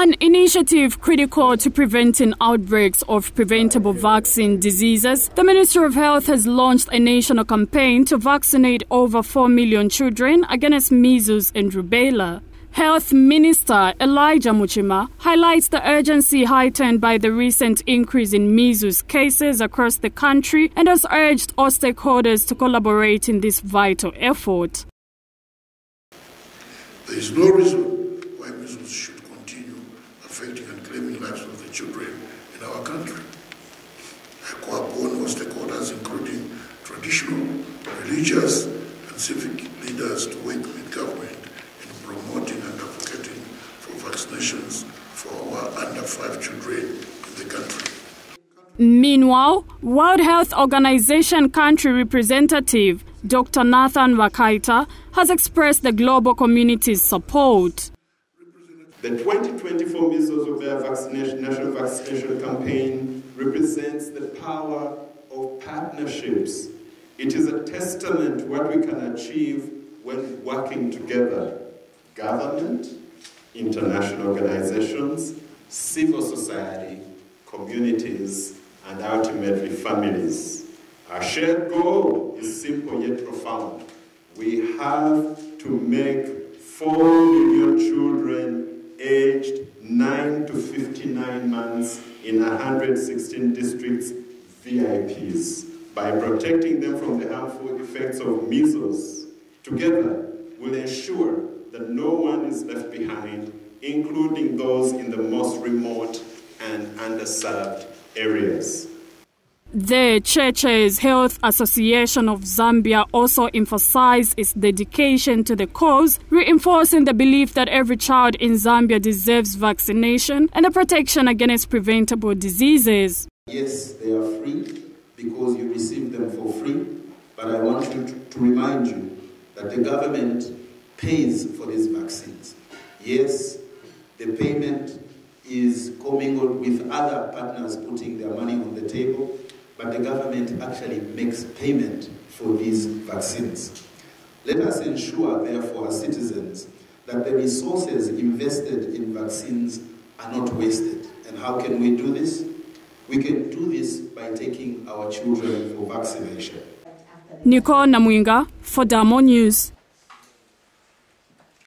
An initiative critical to preventing outbreaks of preventable vaccine diseases, the Ministry of Health has launched a national campaign to vaccinate over 4 million children against measles and rubella. Health Minister Elijah Muchima highlights the urgency heightened by the recent increase in measles cases across the country and has urged all stakeholders to collaborate in this vital effort. There is no reason why measles should continue affecting and claiming lives of the children in our country. Upon all stakeholders, including traditional, religious, and civic leaders, to work with government in promoting and advocating for vaccinations for our under five children in the country. Meanwhile, World Health Organization country representative Dr. Nathan Bakyaita has expressed the global community's support. The 2024 measles vaccination, national vaccination campaign represents the power of partnerships. It is a testament to what we can achieve when working together. Government, international organizations, civil society, communities, and ultimately families. Our shared goal is simple yet profound. We have to make 4 million children aged 9 to 59 months in 116 districts VIPs by protecting them from the harmful effects of measles. Together, we'll ensure that no one is left behind, including those in the most remote and underserved areas. The Churches Health Association of Zambia also emphasized its dedication to the cause, reinforcing the belief that every child in Zambia deserves vaccination and the protection against preventable diseases. Yes, they are free because you receive them for free, but I want to, to remind you that the government pays for these vaccines. Yes, the payment is commingled with other partners putting their money on the table, but the government actually makes payment for these vaccines. Let us ensure, therefore, as citizens, that the resources invested in vaccines are not wasted. And how can we do this? We can do this by taking our children for vaccination. Nicole Namwinga for Diamond News.